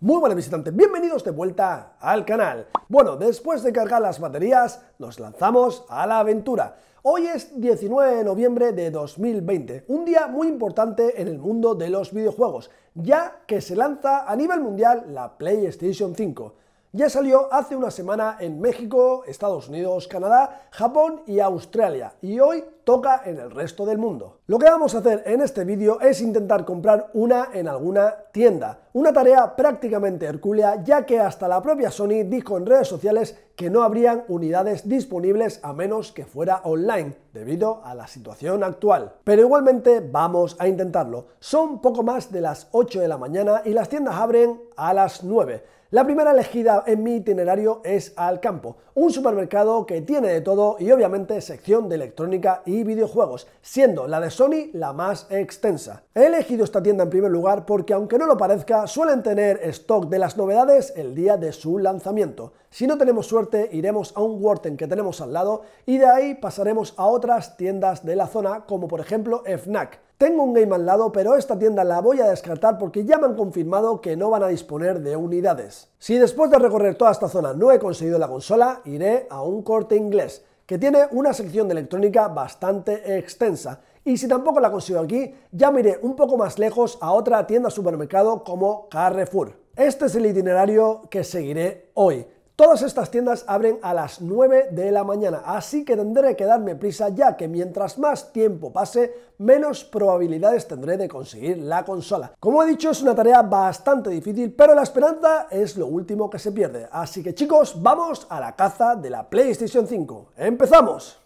Muy buenas visitantes, bienvenidos de vuelta al canal. Bueno, después de cargar las baterías, nos lanzamos a la aventura. Hoy es 19 de noviembre de 2020, un día muy importante en el mundo de los videojuegos, ya que se lanza a nivel mundial la PlayStation 5 ya salió hace una semana en México, Estados Unidos, Canadá, Japón y Australia, y hoy toca en el resto del mundo. Lo que vamos a hacer en este vídeo es intentar comprar una en alguna tienda, una tarea prácticamente hercúlea ya que hasta la propia Sony dijo en redes sociales que no habrían unidades disponibles a menos que fuera online, debido a la situación actual. Pero igualmente vamos a intentarlo. Son poco más de las 8 de la mañana y las tiendas abren a las 9. La primera elegida en mi itinerario es Alcampo, un supermercado que tiene de todo y obviamente sección de electrónica y videojuegos, siendo la de Sony la más extensa. He elegido esta tienda en primer lugar porque aunque no lo parezca, suelen tener stock de las novedades el día de su lanzamiento. Si no tenemos suerte, iremos a un Worten que tenemos al lado y de ahí pasaremos a otras tiendas de la zona, como por ejemplo FNAC. Tengo un game al lado, pero esta tienda la voy a descartar porque ya me han confirmado que no van a disponer de unidades. Si después de recorrer toda esta zona no he conseguido la consola, iré a un corte inglés, que tiene una sección de electrónica bastante extensa. Y si tampoco la consigo aquí, ya me iré un poco más lejos a otra tienda supermercado como Carrefour. Este es el itinerario que seguiré hoy. Todas estas tiendas abren a las 9 de la mañana, así que tendré que darme prisa ya que mientras más tiempo pase, menos probabilidades tendré de conseguir la consola. Como he dicho, es una tarea bastante difícil, pero la esperanza es lo último que se pierde. Así que chicos, vamos a la caza de la PlayStation 5. ¡Empezamos!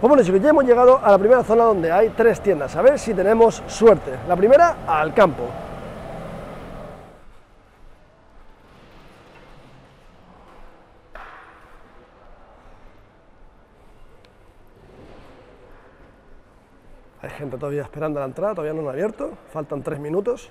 Pues bueno chicos, ya hemos llegado a la primera zona donde hay tres tiendas, a ver si tenemos suerte. La primera, al campo. Gente todavía esperando la entrada, todavía no han abierto, faltan tres minutos.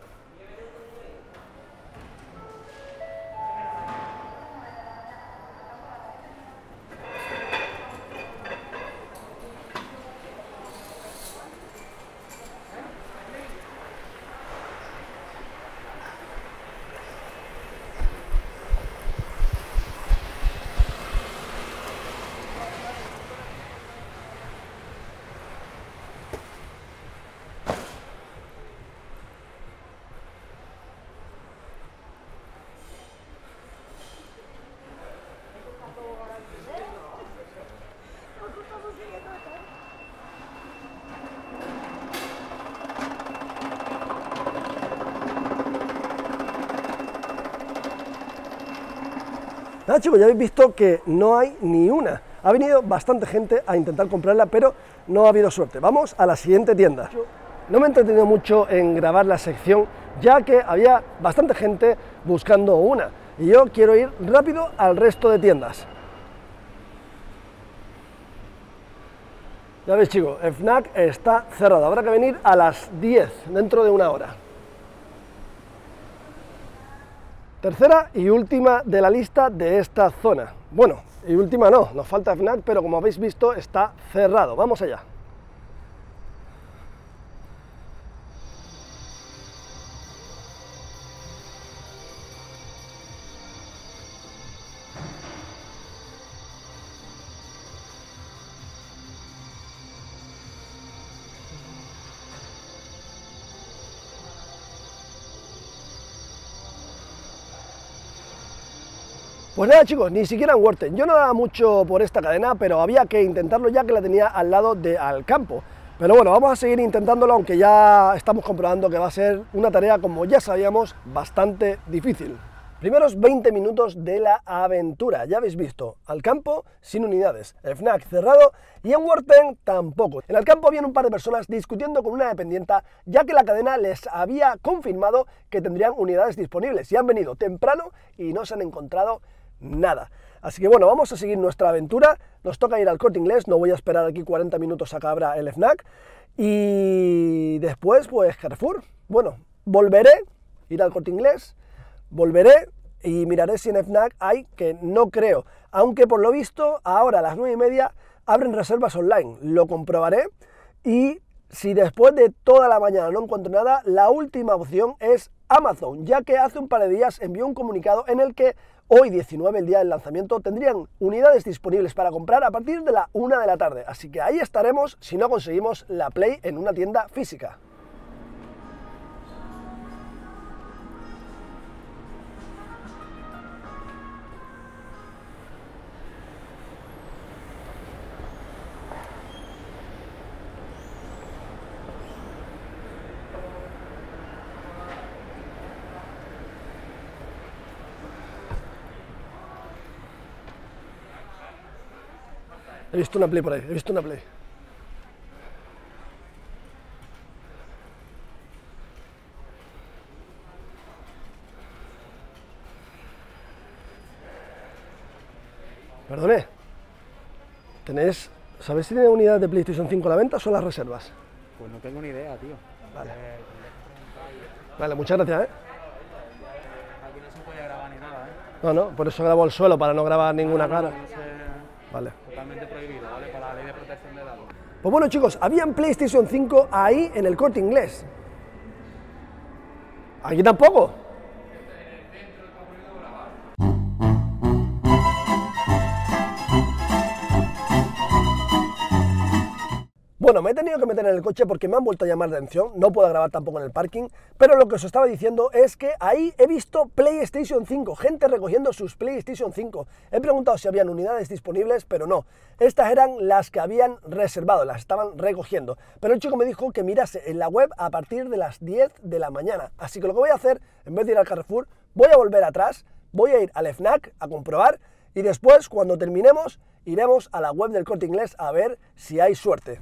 Nada chicos, ya habéis visto que no hay ni una. Ha venido bastante gente a intentar comprarla, pero no ha habido suerte. Vamos a la siguiente tienda. No me he entretenido mucho en grabar la sección, ya que había bastante gente buscando una. Y yo quiero ir rápido al resto de tiendas. Ya veis chicos, FNAC está cerrado. Habrá que venir a las 10, dentro de una hora. Tercera y última de la lista de esta zona. Bueno, y última no, nos falta FNAC, pero como habéis visto está cerrado. Vamos allá. Pues nada chicos, ni siquiera en Worten. Yo no daba mucho por esta cadena, pero había que intentarlo ya que la tenía al lado de Alcampo. Pero bueno, vamos a seguir intentándolo, aunque ya estamos comprobando que va a ser una tarea, como ya sabíamos, bastante difícil. Primeros 20 minutos de la aventura, ya habéis visto, al campo sin unidades, el FNAC cerrado y en Worten tampoco. En el campo un par de personas discutiendo con una dependienta ya que la cadena les había confirmado que tendrían unidades disponibles y han venido temprano y no se han encontrado nada. Así que bueno, vamos a seguir nuestra aventura. Nos toca ir al corte inglés, no voy a esperar aquí 40 minutos a que abra el FNAC. Y después, pues Carrefour. Bueno, volveré, ir al corte inglés, volveré y miraré si en FNAC hay, que no creo. Aunque por lo visto, ahora a las 9 y media abren reservas online. Lo comprobaré y si después de toda la mañana no encuentro nada, la última opción es Amazon, ya que hace un par de días envió un comunicado en el que hoy 19, el día del lanzamiento, tendrían unidades disponibles para comprar a partir de la 1 de la tarde. Así que ahí estaremos si no conseguimos la Play en una tienda física. He visto una Play por ahí, he visto una Play. Perdone. ¿Tenéis, ¿Sabéis si tiene unidades de PlayStation 5 a la venta o son las reservas? Pues no tengo ni idea, tío. Vale. Vale, muchas gracias, ¿eh? Aquí no se puede grabar ni nada, ¿eh? No, no, por eso grabo el suelo, para no grabar ninguna cara. No sé, Vale. Prohibido, ¿vale? Por la ley de protección de datos. Pues bueno chicos, habían PlayStation 5 ahí en el corte inglés. Aquí tampoco. Bueno, me he tenido que meter en el coche porque me han vuelto a llamar la atención, no puedo grabar tampoco en el parking, pero lo que os estaba diciendo es que ahí he visto PlayStation 5, gente recogiendo sus PlayStation 5. He preguntado si habían unidades disponibles, pero no. Estas eran las que habían reservado, las estaban recogiendo. Pero el chico me dijo que mirase en la web a partir de las 10 de la mañana. Así que lo que voy a hacer, en vez de ir al Carrefour, voy a volver atrás, voy a ir al FNAC a comprobar y después, cuando terminemos, iremos a la web del Corte Inglés a ver si hay suerte.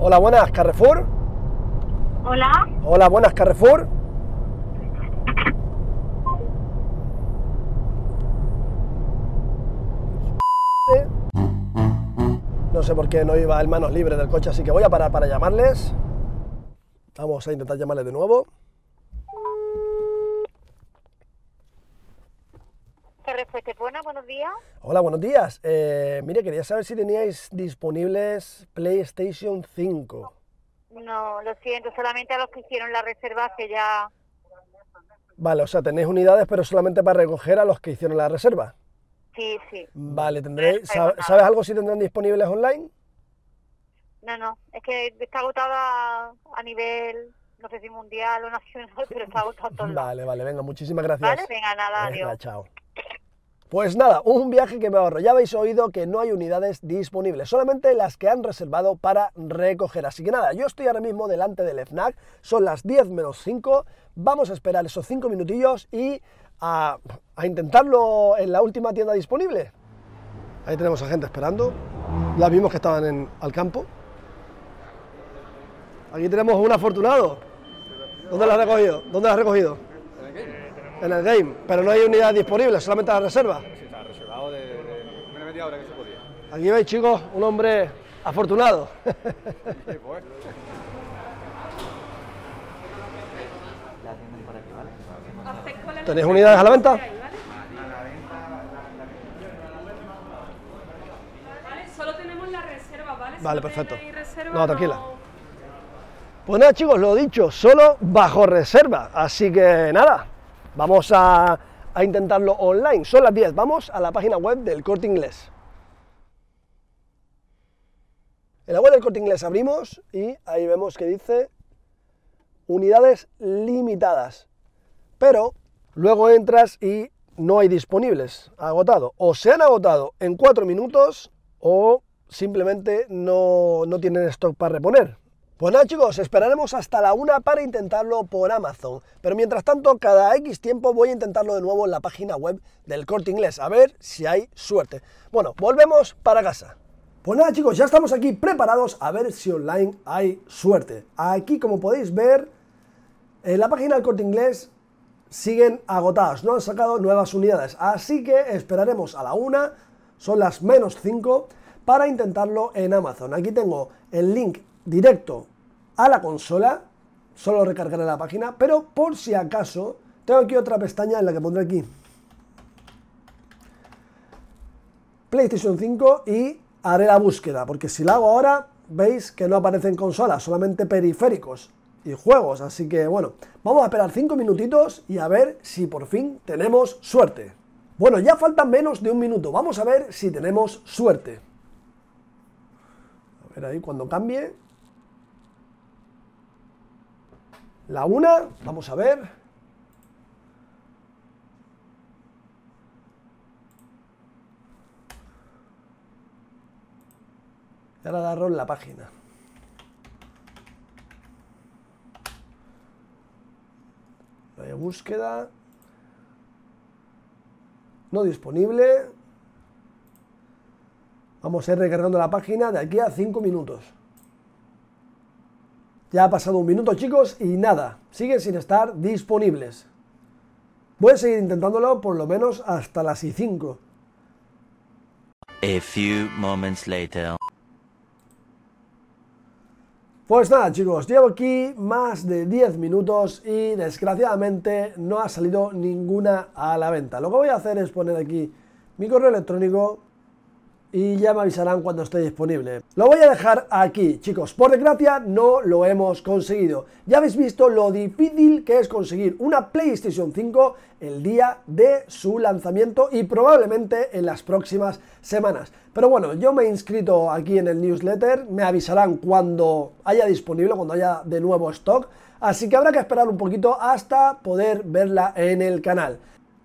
Hola, buenas, Carrefour. Hola. Hola, buenas, Carrefour. No sé por qué no iba en manos libres del coche, así que voy a parar para llamarles. Vamos a intentar llamarles de nuevo. ¿Qué respuesta buena? Buenos días. Hola, buenos días. Eh, mire, quería saber si teníais disponibles PlayStation 5. No, lo siento, solamente a los que hicieron la reserva que ya... Vale, o sea, tenéis unidades, pero solamente para recoger a los que hicieron la reserva. Sí, sí. Vale, tendréis, No. ¿sabes algo si tendrán disponibles online? No, no, es que está agotada a nivel, no sé si mundial o nacional, pero está agotada todo. Vale, vale, venga, muchísimas gracias. Vale, venga, nada, Venga, adiós. chao. Pues nada, un viaje que me ahorro. Ya habéis oído que no hay unidades disponibles, solamente las que han reservado para recoger. Así que nada, yo estoy ahora mismo delante del FNAC, son las 10 menos 5, vamos a esperar esos 5 minutillos y a, intentarlo en la última tienda disponible. Ahí tenemos a gente esperando, las vimos que estaban en, al campo. Aquí tenemos un afortunado. ¿Dónde lo has recogido? ¿Dónde lo has recogido? En el game, pero no hay unidad disponible, solamente la reserva. Sí, está reservado de, de media hora que se podía. Aquí veis, chicos, un hombre afortunado. Sí, pues. ¿Tenéis unidades a la venta? Vale, solo tenemos la reserva, ¿vale? Vale, perfecto. No, tranquila. Pues nada, chicos, lo dicho, solo bajo reserva. Así que nada, vamos a, intentarlo online. Son las 10, vamos a la página web del Corte Inglés. En la web del Corte Inglés abrimos y ahí vemos que dice unidades limitadas. Pero luego entras y no hay disponibles, agotado. O se han agotado en 4 minutos o simplemente no, no tienen stock para reponer. Pues nada chicos, esperaremos hasta la una para intentarlo por Amazon. Pero mientras tanto, cada X tiempo voy a intentarlo de nuevo en la página web del Corte Inglés, a ver si hay suerte. Bueno, volvemos para casa. Pues nada chicos, ya estamos aquí preparados a ver si online hay suerte. Aquí como podéis ver, en la página del Corte Inglés siguen agotadas, no han sacado nuevas unidades. Así que esperaremos a la una, son las menos 5, para intentarlo en Amazon. Aquí tengo el link directo a la consola, solo recargaré la página, pero por si acaso, tengo aquí otra pestaña en la que pondré aquí PlayStation 5 y haré la búsqueda, porque si la hago ahora, veis que no aparecen consolas, solamente periféricos y juegos, así que bueno, vamos a esperar 5 minutitos y a ver si por fin tenemos suerte. Bueno, ya faltan menos de un minuto, vamos a ver si tenemos suerte. A ver ahí cuando cambie. La una, vamos a ver. Y ahora agarro la página. de búsqueda. No disponible. Vamos a ir recargando la página de aquí a 5 minutos. Ya ha pasado un minuto chicos y nada, siguen sin estar disponibles. Voy a seguir intentándolo por lo menos hasta las y 5. A few moments later. Pues nada chicos, llevo aquí más de 10 minutos y desgraciadamente no ha salido ninguna a la venta. Lo que voy a hacer es poner aquí mi correo electrónico y ya me avisarán cuando esté disponible. Lo voy a dejar aquí, chicos. Por desgracia, no lo hemos conseguido. Ya habéis visto lo difícil que es conseguir una PlayStation 5 el día de su lanzamiento y probablemente en las próximas semanas. Pero bueno, yo me he inscrito aquí en el newsletter, me avisarán cuando haya disponible, cuando haya de nuevo stock. Así que habrá que esperar un poquito hasta poder verla en el canal.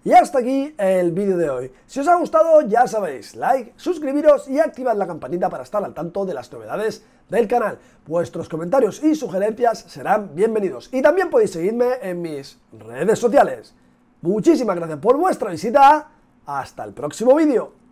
Y hasta aquí el vídeo de hoy. Si os ha gustado, ya sabéis, like, suscribiros y activad la campanita para estar al tanto de las novedades del canal. Vuestros comentarios y sugerencias serán bienvenidos. Y también podéis seguirme en mis redes sociales. Muchísimas gracias por vuestra visita. Hasta el próximo vídeo.